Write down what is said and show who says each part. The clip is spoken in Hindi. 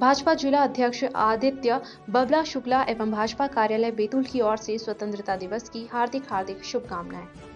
Speaker 1: भाजपा जिला अध्यक्ष आदित्य बबला शुक्ला एवं भाजपा कार्यालय बैतूल की ओर से स्वतंत्रता दिवस की हार्दिक हार्दिक शुभकामनाएँ।